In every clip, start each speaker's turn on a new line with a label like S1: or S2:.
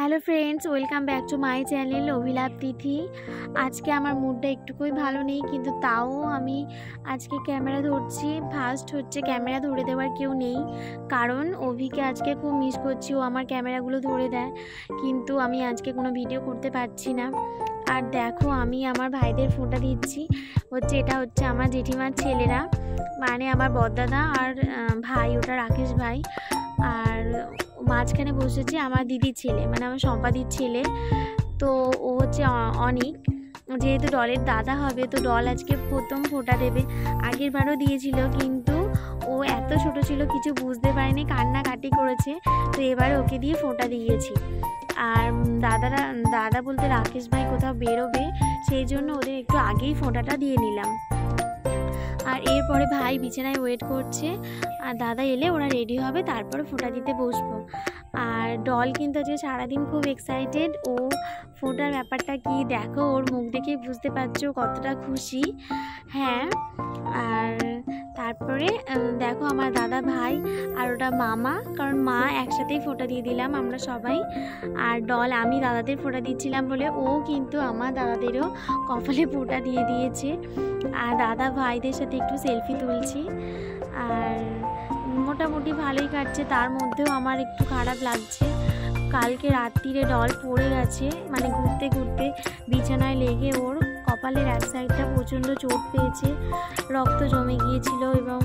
S1: Hello friends welcome back to my channel Abhilap Tithi আজকে আমার মুডটা একটুকুই ভালো নেই, কিন্তু তাও আমি আজকে ক্যামেরা ধরছি। ফার্স্ট হচ্ছে ক্যামেরা ধরে দেওয়ার কেউ নেই, কারণ অভিকে আজকে খুব মিস করছি। ও আমার ক্যামেরাগুলো ধরে দেয়, কিন্তু আমি আজকে কোনো ভিডিও করতে পারছি না। আর দেখো, আমি আমার ভাইদের ফোনটা দিচ্ছি। হচ্ছে এটা হচ্ছে আমার জেঠিমার ছেলেরা মানে আমার বড়দাদা আর ভাই, ওটা রাকেশ ভাই। আর মাঝখানে বসেছে আমার দিদির ছেলে মানে আমার সম্পাদির ছেলে। তো ও হচ্ছে অনিক। যেহেতু ডলের দাদা হবে, তো ডল আজকে প্রথম ফোঁটা দেবে। আগের বারও দিয়েছিল, কিন্তু ও এত ছোট ছিল, কিছু বুঝতে পারেনি, কান্নাকাটি করেছে। তো এবার ওকে দিয়ে ফোঁটা দিয়েছি। আর দাদারা, দাদা বলতে রাকেশ ভাই কোথাও বেরোবে, সেই জন্য ওদের একটু আগেই ফোঁটাটা দিয়ে নিলাম। আর এরপরে ভাই বিছানায় ওয়েট করছে। আর দাদা এলে ওরা রেডি হবে, তারপর ফোঁটা দিতে বসবো। আর ডল কিন্তু আজকে সারাদিন খুব এক্সাইটেড ও ফোঁটার ব্যাপারটা কি দেখো, ওর মুখ দেখে বুঝতে পারছ কতটা খুশি। হ্যাঁ তারপরে দেখো আমার দাদা ভাই আর ওটা মামা, কারণ মা একসাথেই ফোঁটা দিয়ে দিলাম আমরা সবাই। আর ডল, আমি দাদাদের ফোঁটা দিচ্ছিলাম বলে ও কিন্তু আমার দাদাদেরও কপালে ফোঁটা দিয়ে দিয়েছে। আর দাদা ভাইদের সাথে একটু সেলফি তুলছি। আর মোটামুটি ভালোই কাটছে, তার মধ্যেও আমার একটু খারাপ লাগছে। কালকে রাত্রিরে ডল পড়ে গেছে মানে ঘুরতে ঘুরতে বিছানায় লেগে ওর কপালের এক সাইডটা প্রচণ্ড চোট পেয়েছে, রক্ত জমে গিয়েছিল এবং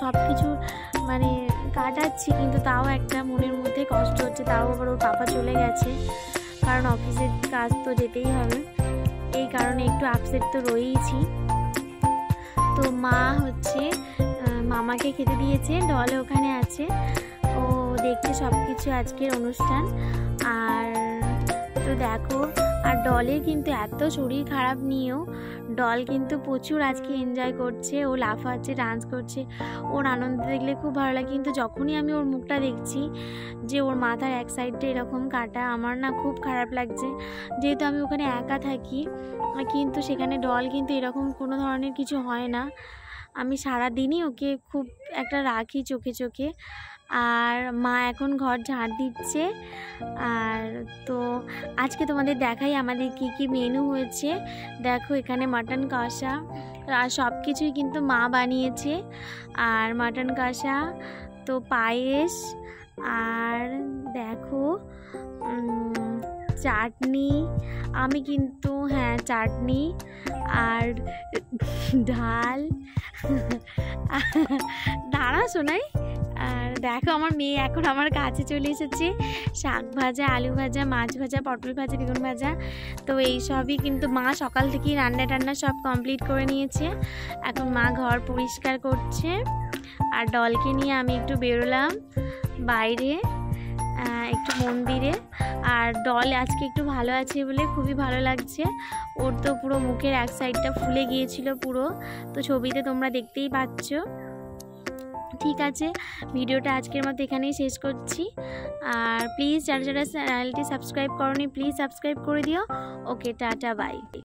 S1: সব কিছু মানে কাটাচ্ছি কিন্তু তাও একটা মনের মধ্যে কষ্ট হচ্ছে, তাও আবার ওর পাপা চলে গেছে। কারণ অফিসের কাজ তো যেতেই হবে। এই কারণে একটু আপসেট তো রয়েইছি। তো মা হচ্ছে মামাকে খেতে দিয়েছে ডলে ওখানে আছে। ও দেখছে সব কিছু আজকের অনুষ্ঠান। আর তো দেখো আর ডলের কিন্তু এত শরীর খারাপ নিয়েও, ডল কিন্তু প্রচুর আজকে এনজয় করছে, ও লাফাচ্ছে ডান্স করছে, ওর আনন্দ দেখলে খুব ভালো লাগে। কিন্তু যখনই আমি ওর মুখটা দেখছি যে ওর মাথার এক সাইডটা এরকম কাটা, আমার না খুব খারাপ লাগছে। যেহেতু আমি ওখানে একা থাকি, কিন্তু সেখানে ডল কিন্তু এরকম কোনো ধরনের কিছু হয় না। আমি সারা দিনই ওকে খুব একটা রাখি চোখে চোখে। আর মা এখন ঘর ঝাড় দিচ্ছে। আর তো আজকে তোমাদের দেখাই আমাদের কি কি মেনু হয়েছে। দেখো এখানে মাটন কষা, আর সব কিছুই কিন্তু মা বানিয়েছে। আর মাটন কষা, তো পায়েস, আর দেখো চাটনি, আমি কিন্তু হ্যাঁ চাটনি, আর ডাল। দাঁড়া শোনাই আর দেখো আমার মেয়ে এখন আমার কাছে চলে এসেছে। শাক ভাজা, আলু ভাজা, মাছ ভাজা, পটল ভাজা, বেগুন ভাজা। তো এই সবই কিন্তু মা সকাল থেকেই রান্না টান্না সব কমপ্লিট করে নিয়েছে। এখন মা ঘর পরিষ্কার করছে। আর ডলকে নিয়ে আমি একটু বেরোলাম বাইরে একটু মন্দিরে। আর ডল আজকে একটু ভালো আছে বলে খুবই ভালো লাগছে। ওর তো পুরো মুখের এক সাইডটা ফুলে গিয়েছিল পুরো। তো ছবিতে তোমরা দেখতেই পাচ্ছ। ঠিক আছে। ভিডিওটা আজকের মতো এখানেই শেষ করছি। আর প্লিজ যারা যারা চ্যানেলটি সাবস্ক্রাইব করনি প্লিজ সাবস্ক্রাইব করে দিও। ওকে টাটা বাই